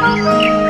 Música